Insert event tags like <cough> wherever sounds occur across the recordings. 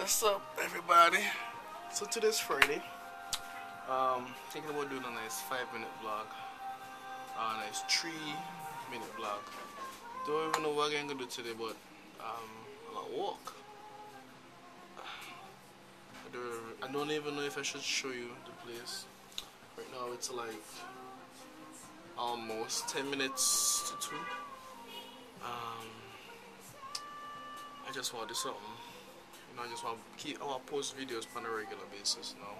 What's up, everybody? So today's Friday. Um, thinking about doing a nice five-minute vlog. Uh, a nice three-minute vlog. Don't even know what I'm gonna do today, but um, I'm gonna walk. <sighs> I don't, I don't even know if I should show you the place. Right now, it's like almost 10 minutes to two. Um, I just want to something. You know, I just want to keep. I want to post videos on a regular basis now.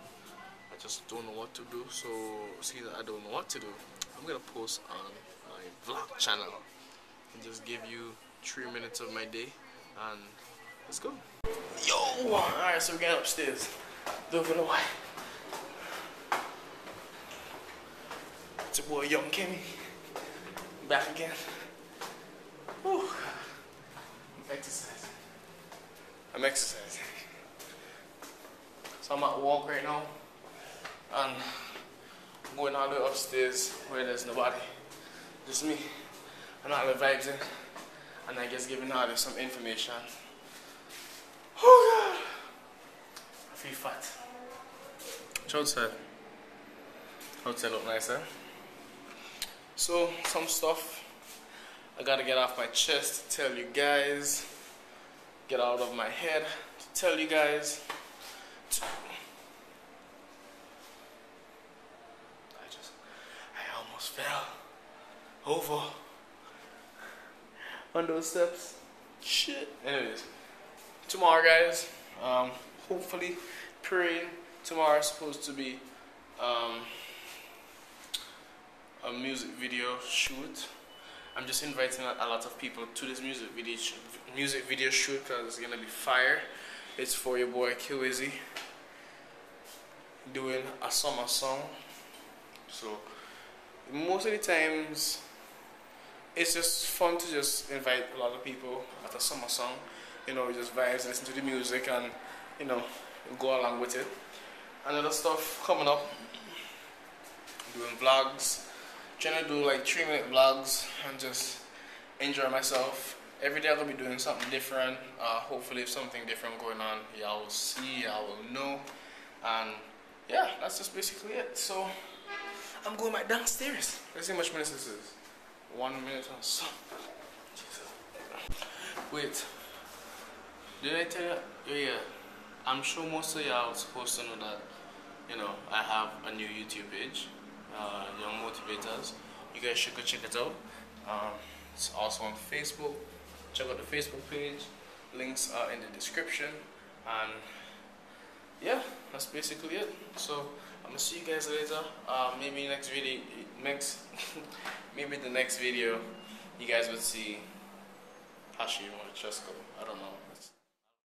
I just don't know what to do. So, see that I don't know what to do, I'm gonna post on my vlog channel and just give you three minutes of my day. And let's go. Yo! Alright, so we're getting upstairs. Don't know why. It's your boy Young Kemmy. Back again. Whew. I'm exercising. I'm exercising. So I'm at walk right now. And I'm going all the way upstairs where there's nobody. Just me. And all the vibes in. And I guess giving all some information. Oh god. I feel fat. Outside. Outside look nice, eh? So, some stuff I gotta get off my chest to tell you guys, get out of my head to tell you guys. To I just, I almost fell over on those steps. Shit. Anyways, tomorrow, guys, um, hopefully, praying tomorrow is supposed to be um, a music video shoot. I'm just inviting a, lot of people to this music video sh- music video shoot because it's gonna be fire. It's for your boy Kiwizzy doing a summer song. So most of the times it's just fun to just invite a lot of people at a summer song. You know, just vibes, listen to the music and you know, go along with it. And another stuff coming up, doing vlogs trying to do like three minute vlogs and just enjoy myself. Every day I'm gonna be doing something different. Uh, hopefully, if something different going on, y'all will see, y'all will know, and yeah, that's just basically it. So I'm going back downstairs. Let's see how much minutes this is. One minute or so. Wait. Did I tell you? Yeah. I'm sure most of y'all are supposed to know that. You know, I have a new YouTube page uh, Young Motivators. You guys should go check it out. Um, it's also on Facebook. Check out the Facebook page. Links are in the description. And yeah, that's basically it. So I'm gonna see you guys later. Uh, maybe next video, next, <laughs> maybe the next video, you guys would see Hashi or Chesco. I don't know.